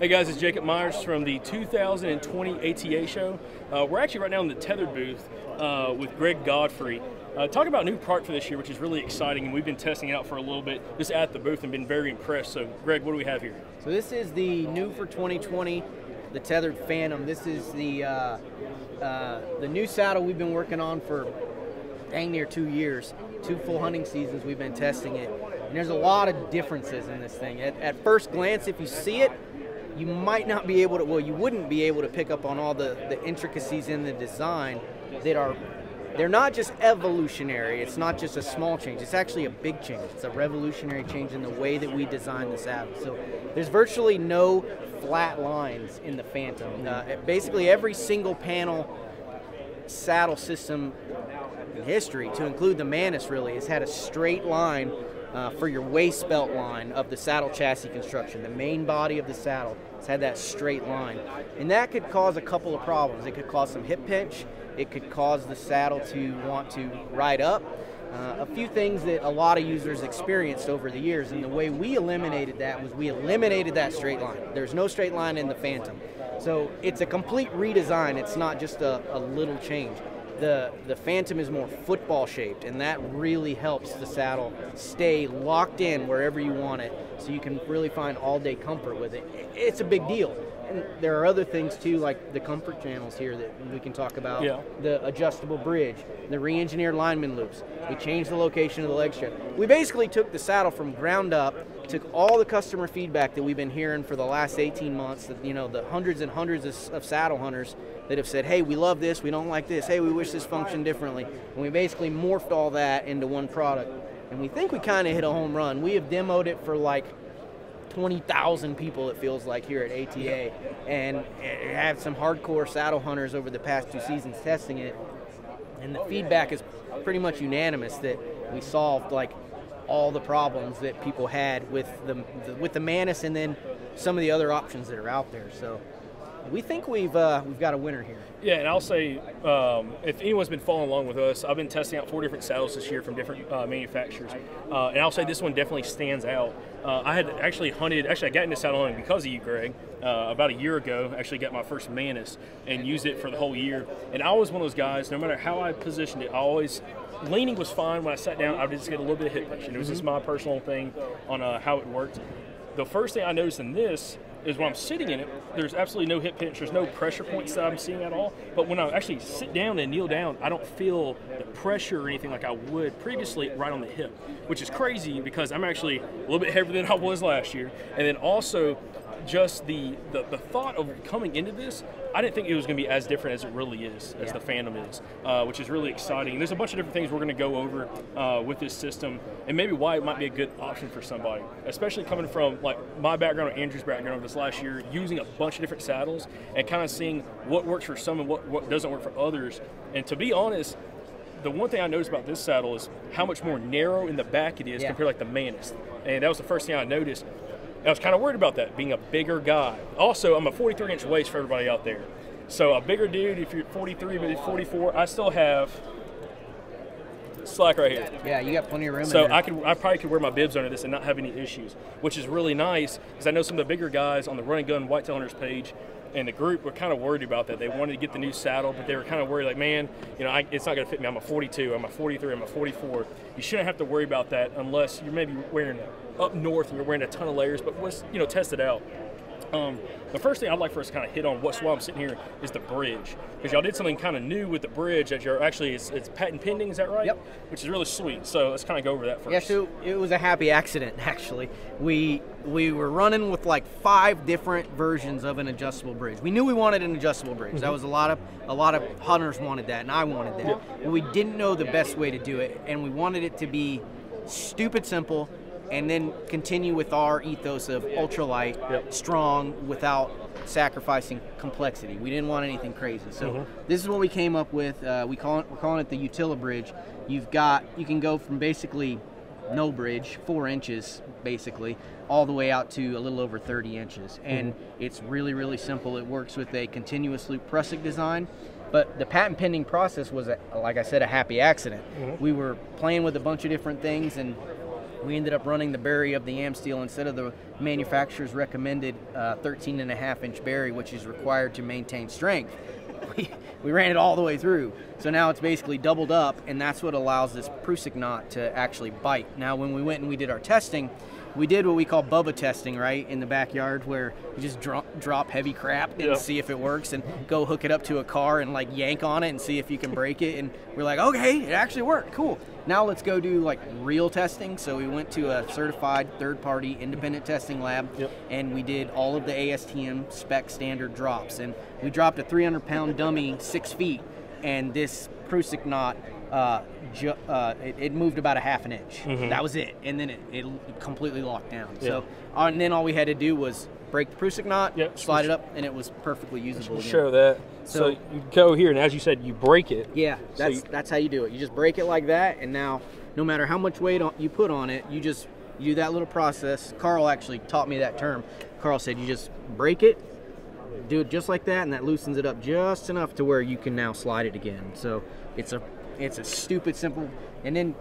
Hey guys, it's Jacob Myers from the 2020 ATA show. Uh, we're actually right now in the Tethrd booth uh, with Greg Godfrey. Uh, talking about new product for this year, which is really exciting, and we've been testing it out for a little bit just at the booth and been very impressed. So, Greg, what do we have here? So this is the new for 2020, the Tethrd Phantom. This is the uh, uh, the new saddle we've been working on for dang near two years, two full hunting seasons. We've been testing it, and there's a lot of differences in this thing. At, at first glance, if you see it, you might not be able to, well, you wouldn't be able to pick up on all the, the intricacies in the design that are, they're not just evolutionary. It's not just a small change. It's actually a big change. It's a revolutionary change in the way that we design the saddle. So there's virtually no flat lines in the Phantom. Uh, basically, every single panel saddle system in history, to include the Mantis, really, has had a straight line uh, for your waist belt line of the saddle chassis construction. The main body of the saddle has had that straight line. And that could cause a couple of problems. It could cause some hip pinch. It could cause the saddle to want to ride up. Uh, a few things that a lot of users experienced over the years, and the way we eliminated that was we eliminated that straight line. There's no straight line in the Phantom. So it's a complete redesign. It's not just a, a little change the the Phantom is more football shaped, and that really helps the saddle stay locked in wherever you want it, so you can really find all day comfort with it. It's a big deal. And there are other things too, like the comfort channels here that we can talk about. Yeah. The adjustable bridge, the re-engineered lineman loops. We changed the location of the leg strap. We basically took the saddle from ground up, took all the customer feedback that we've been hearing for the last 18 months. That you know, the hundreds and hundreds of, of saddle hunters that have said, "Hey, we love this. We don't like this. Hey, we wish this functioned differently." And we basically morphed all that into one product. And we think we kind of hit a home run. We have demoed it for like 20,000 people, it feels like, here at ATA, and have some hardcore saddle hunters over the past two seasons testing it. And the feedback is pretty much unanimous that we solved like all the problems that people had with the, with the Mantis and then some of the other options that are out there. So we think we've uh, we've got a winner here. Yeah, and I'll say um, if anyone's been following along with us, I've been testing out four different saddles this year from different uh, manufacturers, uh, and I'll say this one definitely stands out. Uh, I had actually hunted, actually I got into saddle hunting because of you, Greg, uh, about a year ago. Actually got my first Mantis and used it for the whole year. And I was one of those guys. No matter how I positioned it, I always leaning was fine. When I sat down, I would just get a little bit of hip pinch, and it was just my personal thing on uh, how it worked. The first thing I noticed in this is when I'm sitting in it, there's absolutely no hip pinch, there's no pressure points that I'm seeing at all. But when I actually sit down and kneel down, I don't feel the pressure or anything like I would previously right on the hip, which is crazy because I'm actually a little bit heavier than I was last year. And then also, just the, the, the thought of coming into this, I didn't think it was going to be as different as it really is, as yeah. the Phantom is, uh, which is really exciting. And there's a bunch of different things we're going to go over uh, with this system, and maybe why it might be a good option for somebody, especially coming from like my background or Andrew's background over this last year, using a bunch of different saddles and kind of seeing what works for some and what, what doesn't work for others. And to be honest, the one thing I noticed about this saddle is how much more narrow in the back it is yeah. compared to like the Mantis. And that was the first thing I noticed. I was kind of worried about that, being a bigger guy. Also, I'm a 43 inch waist for everybody out there. So a bigger dude, if you're 43 but 44, I still have slack right here. Yeah, you got plenty of room. So I could, I probably could wear my bibs under this and not have any issues, which is really nice because I know some of the bigger guys on the Running and Gun Whitetail Hunters page and the group were kind of worried about that. They wanted to get the new saddle, but they were kind of worried, like, man, you know, I, it's not going to fit me. I'm a 42, I'm a 43, I'm a 44. You shouldn't have to worry about that unless you're maybe wearing up north and you're wearing a ton of layers. But let's, you know, test it out. Um, the first thing I'd like for us to kind of hit on, what's why I'm sitting here, is the bridge. Because y'all did something kind of new with the bridge that you're actually, it's, it's, patent pending, is that right? Yep. Which is really sweet. So let's kind of go over that first. Yeah, so it was a happy accident, actually. We we were running with like five different versions of an adjustable bridge. We knew we wanted an adjustable bridge. Mm-hmm. That was a lot of a lot of hunters wanted that, and I wanted that. Yep. But we didn't know the best way to do it, and we wanted it to be stupid simple and then continue with our ethos of ultralight, yep. strong, without sacrificing complexity. We didn't want anything crazy. So mm-hmm. this is what we came up with. Uh, we call it, we're calling it the Utila Bridge. You've got you can go from basically no bridge, four inches basically, all the way out to a little over 30 inches. And mm-hmm. it's really, really simple. It works with a continuous loop prusik design. But the patent pending process was, a, like I said, a happy accident. Mm-hmm. We were playing with a bunch of different things and we ended up running the bury of the Amsteel instead of the manufacturer's recommended uh, 13 and a half inch bury, which is required to maintain strength. We, we ran it all the way through. So now it's basically doubled up, and that's what allows this Prusik knot to actually bite. Now, when we went and we did our testing, we did what we call Bubba testing, right, in the backyard, where you just drop, drop heavy crap and see if it works, and go hook it up to a car and like yank on it and see if you can break it. And we're like, okay, it actually worked, cool. Now let's go do like real testing. So we went to a certified third-party independent testing lab, Yep. and we did all of the ASTM spec standard drops. And we dropped a 300-pound dummy six feet, and this Prusik knot. Uh, ju- uh, it, it moved about a half an inch. That was it, and then it, it completely locked down. So, uh, and then all we had to do was break the Prusik knot, Yep. slide it up, and it was perfectly usable. Show that. So, So- you go here, and as you said, you break it. Yeah, So that's you- that's how you do it. You just break it like that, and now no matter how much weight on, you put on it, you just you do that little process. Carl actually taught me that term. Carl said you just break it, do it just like that, and that loosens it up just enough to where you can now slide it again. So it's a it's a stupid simple, and then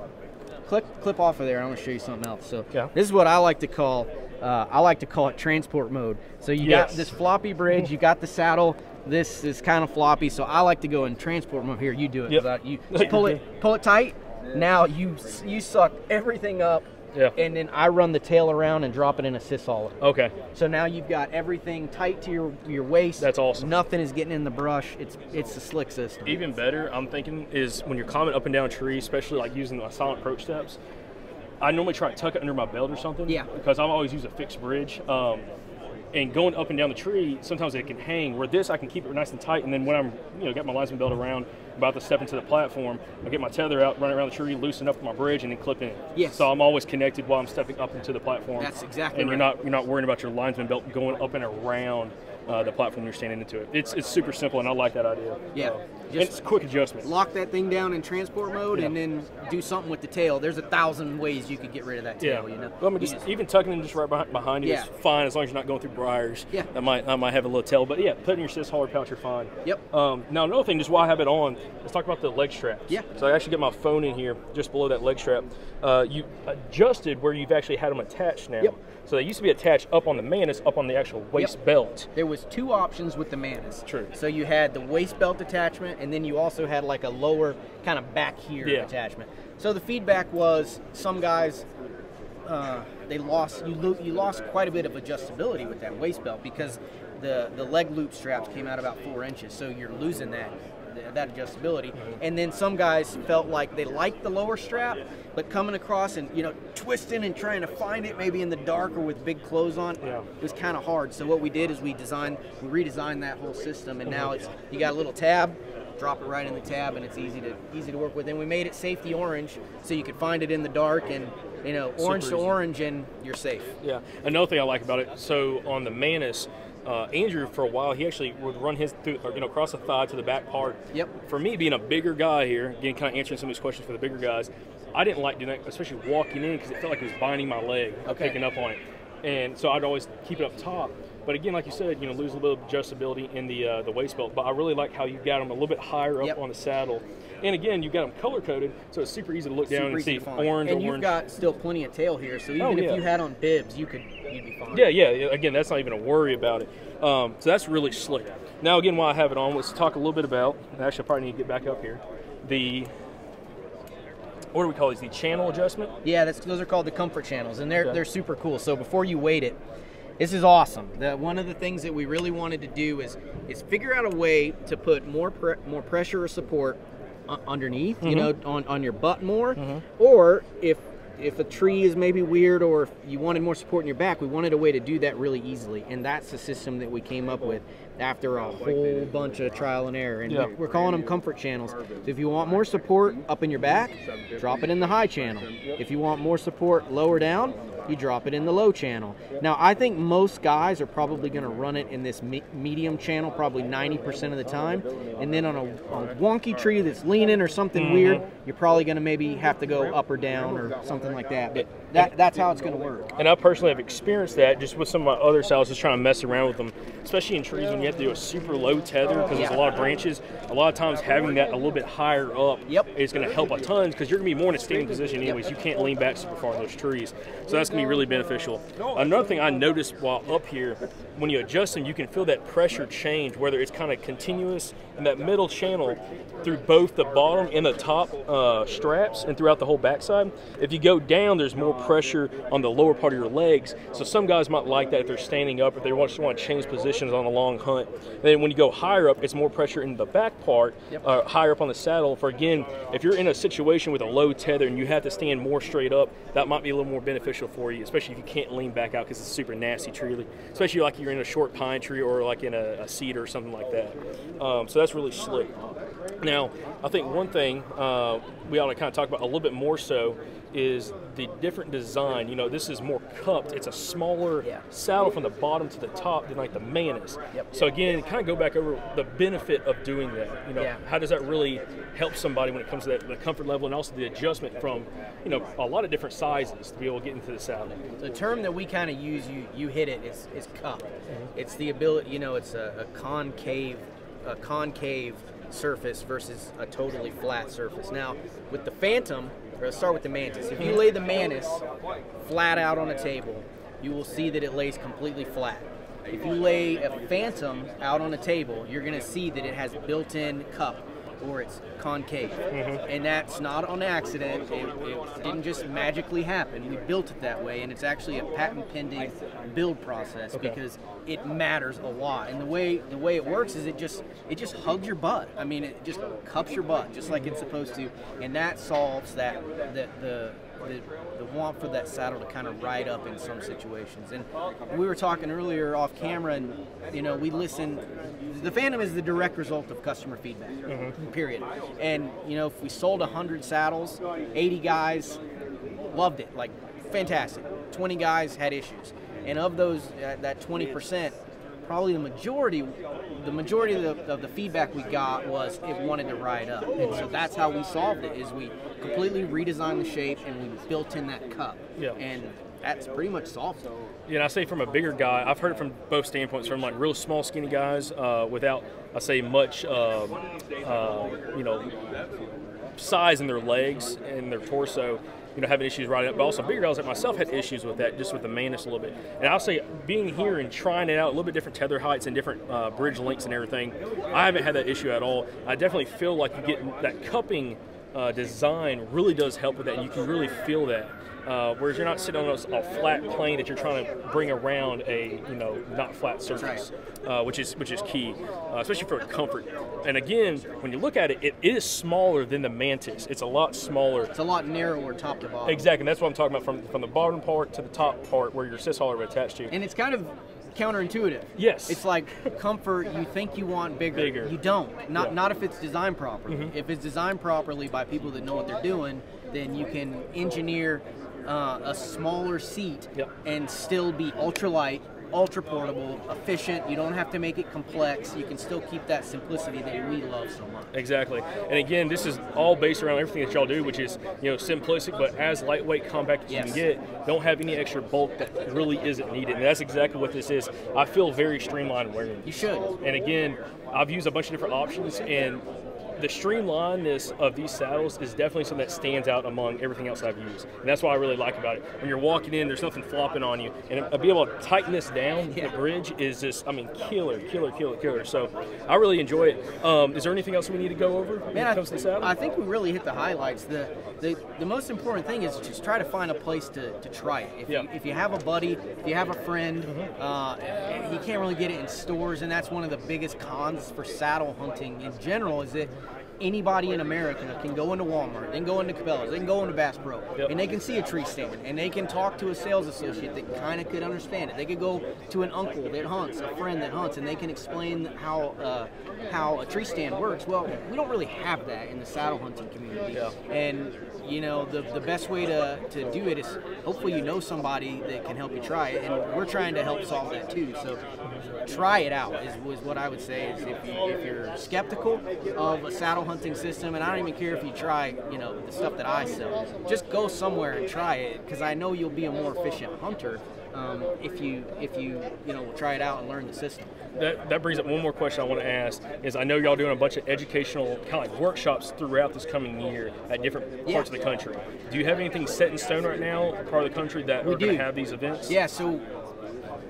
clip clip off of there. I want to show you something else. So Yeah. this is what I like to call uh, I like to call it transport mode. So you got this floppy bridge, you got the saddle. This is kind of floppy, so I like to go in transport mode. Here, you do it. Yep. I- You pull it, pull it tight. Now you you suck everything up, Yeah. and then I run the tail around and drop it in a sysol. Okay. So now you've got everything tight to your your waist. That's awesome. Nothing is getting in the brush. It's it's a slick system. Even better, I'm thinking, is when you're climbing up and down a tree, especially like using the silent approach steps. I normally try to tuck it under my belt or something. Yeah. Because I've always used a fixed bridge. Um, and going up and down the tree, sometimes it can hang. Where this, I can keep it nice and tight. And then when I'm, you know, got my linesman belt around, about to step into the platform, I get my tether out, run it around the tree, loosen up my bridge, and then clip in. Yes. So I'm always connected while I'm stepping up into the platform. That's exactly And you're not you're not worrying about your linesman belt going up and around uh, the platform you're standing into it. It's it's super simple, and I like that idea. Yeah. Just- it's quick adjustment. Lock that thing down in transport mode, and then do something with the tail. There's a thousand ways you could get rid of that Yeah. tail. You know. Well, I mean, You just, even tucking in just right behind, behind you Yeah. is fine as long as you're not going through briars. Yeah. That might that might have a little tail, but yeah, putting your sis hauler pouch, you're fine. Yep. Um, now another thing, just while I have it on, let's talk about the leg straps. Yeah. So I actually get my phone in here just below that leg strap. Uh, you adjusted where you've actually had them attached now. Yep. So they used to be attached up on the Mantis, up on the actual waist Yep. belt. There was two options with the Mantis. True. So you had the waist belt attachment, and then you also had like a lower kind of back here Yeah. attachment. So the feedback was some guys uh, they lost you lo- you lost quite a bit of adjustability with that waist belt because the the leg loop straps came out about four inches, so you're losing that that adjustability. And then some guys felt like they liked the lower strap, but coming across and you know twisting and trying to find it maybe in the dark or with big clothes on, Yeah. it was kind of hard. So what we did is we designed we redesigned that whole system, and now it's you got a little tab. Drop it right in the tab, and it's easy to easy to work with. And we made it safety orange, so you could find it in the dark, and you know orange to orange, and you're safe. Yeah. Another thing I like about it, so on the Mantis, uh, Andrew for a while he actually would run his through, or, you know, across the thigh to the back part. Yep. For me, being a bigger guy here, again, kind of answering some of these questions for the bigger guys, I didn't like doing that, especially walking in, because it felt like it was binding my leg, Okay. picking up on it, and so I'd always keep it up top. But again, like you said, you know, lose a little bit of adjustability in the uh, the waist belt. But I really like how you got them a little bit higher up Yep. on the saddle, and again, you got them color coded, so it's super easy to look down Super and see orange, and orange. you've got still plenty of tail here, so even Oh, if you had on bibs, you could you'd be fine. Yeah, yeah. yeah, Again, that's not even a worry about it. Um, so that's really slick. Now, again, while I have it on, let's talk a little bit about. Actually, I probably need to get back up here. The what do we call these? The channel adjustment. Yeah, that's, those are called the comfort channels, and they're Okay. they're super cool. So before you weight it, this is awesome. The, one of the things that we really wanted to do is is figure out a way to put more pre- more pressure or support u- underneath, you mm-hmm. know, on, on your butt more, mm-hmm. or if if a tree is maybe weird or if you wanted more support in your back, we wanted a way to do that really easily, and that's the system that we came up with after a whole bunch of trial and error. And Yeah. we're calling them comfort channels. So if you want more support up in your back, drop it in the high channel. If you want more support lower down, you drop it in the low channel. Now, I think most guys are probably going to run it in this me- medium channel probably 90% of the time. And then on a, a wonky tree that's leaning or something mm-hmm. weird, you're probably going to maybe have to go up or down or something like that. But that, that's how it's going to work. And I personally have experienced that just with some of my other saddles, just trying to mess around with them, especially in trees when you have to do a super low tether because there's a lot of branches. A lot of times having that a little bit higher up Yep. is going to help a ton because you're going to be more in a standing position anyways. You can't lean back super far in those trees. So that's going to be really beneficial. Another thing I noticed while up here, when you adjust them, you can feel that pressure change, whether it's kind of continuous in that middle channel through both the bottom and the top uh, straps and throughout the whole backside. If you go down, there's more pressure on the lower part of your legs. So some guys might like that if they're standing up, if they want- just want to change positions on a long hunt. then when you go higher up, it's more pressure in the back part, uh, higher up on the saddle. For again, if you're in a situation with a low tether and you have to stand more straight up, that might be a little more beneficial for you, especially if you can't lean back out because it's super nasty tree. Especially like you're in a short pine tree or like in a, a cedar or something like that. Um, so that's really slick. Now, I think one thing uh, we ought to kind of talk about a little bit more so is the different design. You know, this is more cupped. It's a smaller Yeah. saddle from the bottom to the top than like the Manus. Yep. So again, kind of go back over the benefit of doing that. You know, Yeah. how does that really help somebody when it comes to that the comfort level and also the adjustment from, you know, a lot of different sizes to be able to get into the saddle. The term that we kind of use, you you hit it, is, is cup. It's the ability, you know, it's a, a concave, a concave surface versus a totally flat surface. Now, with the Phantom, or let's start with the Mantis. If you lay the Mantis flat out on a table, you will see that it lays completely flat. If you lay a Phantom out on a table, you're going to see that it has built-in cup or it's concave. Mm-hmm. And that's not on accident. It, it didn't just magically happen. We built it that way, and it's actually a patent pending build process because it matters a lot. And the way the way it works is it just it just hugs your butt. I mean, it just cups your butt just like it's supposed to, and that solves that the the the, the want for that saddle to kind of ride up in some situations. And we were talking earlier off camera, and you know, we listen. The Phantom is the direct result of customer feedback. Period. And you know, if we sold 100 saddles, 80 guys loved it, like fantastic. 20 guys had issues, and of those, uh, that 20 percent probably the majority the majority of the, of the feedback we got was it wanted to ride up. And so that's how we solved it is we completely redesigned the shape and we built in that cup. Yeah. and that's pretty much solved it. Yeah, and I say from a bigger guy, I've heard it from both standpoints, from like real small, skinny guys uh, without, I say, much, um uh, you know, size in their legs and their torso, you know, having issues riding up. But also bigger guys like myself had issues with that, just with the Mantis a little bit. And I'll say, being here and trying it out, a little bit different tether heights and different uh, bridge lengths and everything, I haven't had that issue at all. I definitely feel like you get that cupping uh, design really does help with that. And you can really feel that. Uh, whereas you're not sitting on a, a flat plane that you're trying to bring around a you know not flat surface, uh, which is which is key, uh, especially for comfort. And again, when you look at it, it is smaller than the Mantis. It's a lot smaller. it's a lot narrower top to bottom Exactly, and that's what I'm talking about from from the bottom part to the top part where your cis hauler would attach to. and it's kind of counterintuitive Yes. it's like comfort you think you want bigger, Bigger. you don't not Yeah. Mm-hmm. not if it's designed properly if it's designed properly by people that know what they're doing then you can engineer uh, a smaller seat Yep. and still be ultralight ultra portable efficient you don't have to make it complex you can still keep that simplicity that we love so much Exactly. And again, this is all based around everything that y'all do, which is you know simplistic, but as lightweight, compact as you can get. Don't have any extra bulk that really isn't needed. And that's exactly what this is. I feel very streamlined wearing you should And again, I've used a bunch of different options, and the streamlinedness of these saddles is definitely something that stands out among everything else I've used. And that's what I really like about it. When you're walking in, there's nothing flopping on you. And to be able to tighten this down, Yeah. the bridge is just, I mean, killer, killer, killer, killer. So I really enjoy it. Um, is there anything else we need to go over when Man, it I, comes to the saddle? I think we really hit the highlights. The, the the most important thing is just try to find a place to, to try it. If, Yeah. Mm-hmm. you, if you have a buddy, if you have a friend, uh, you can't really get it in stores, and that's one of the biggest cons for saddle hunting in general. Is that anybody in America can go into Walmart, they can go into Cabela's, they can go into Bass Pro, Yep. and they can see a tree stand, and they can talk to a sales associate that kind of could understand it. They could go to an uncle that hunts, a friend that hunts, and they can explain how uh, how a tree stand works. Well, we don't really have that in the saddle hunting community, Yeah. and you know the, the best way to, to do it is hopefully you know somebody that can help you try it and we're trying to help solve that too so try it out is, is what i would say is if, you, if you're skeptical of a saddle hunting system, and I don't even care if you try, you know, the stuff that I sell. Just go somewhere and try it, because I know you'll be a more efficient hunter um, if you if you you know try it out and learn the system. That, that brings up one more question I want to ask. Is I know y'all doing a bunch of educational kind of like workshops throughout this coming year at different Yeah. parts of the country. Do you have anything set in stone right now, part of the country that We are going do. to have these events? Yeah, so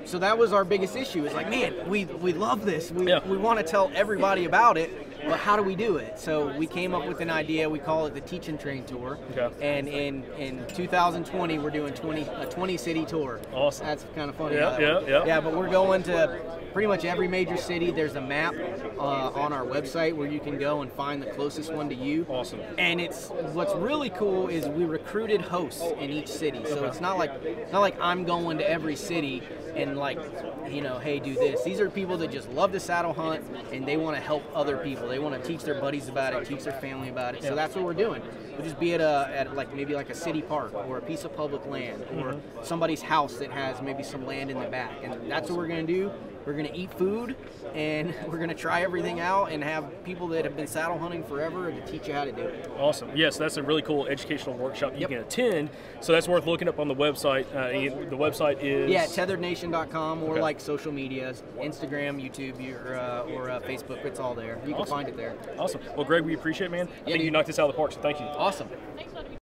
so that was our biggest issue. It's like, man, we we love this. We Yeah. we want to tell everybody about it, but how do we do it? So we came up with an idea. We call it the Teach and Train Tour. Okay. And in in 2020, we're doing 20 a 20 city tour. Awesome. That's kind of funny. Yeah, yeah, yeah. Yeah, but we're going to pretty much every major city. There's a map uh, on our website where you can go and find the closest one to you. Awesome. And it's what's really cool is we recruited hosts in each city. So it's not like not like I'm going to every city and like you know, hey, do this. These are people that just love to saddle hunt and they want to help other people. They want to teach their buddies about it, teach their family about it. So that's what we're doing. We'll just be at a at like maybe like a city park or a piece of public land or mm-hmm. somebody's house that has maybe some land in the back. And that's what we're gonna do. We're gonna eat food and we're gonna try everything out and have people that have been saddle hunting forever to teach you how to do it. Awesome. Yes, that's a really cool educational workshop you Yep. can attend. So that's worth looking up on the website. Uh, and the website is Yeah, tethrdnation.com or Okay. like social medias, Instagram, YouTube, or, uh, or uh, Facebook. It's all there. You can find it there. Awesome. Well, Greg, we appreciate it, man. I think dude. you knocked this out of the park. So thank you. Awesome. Thanks, bud.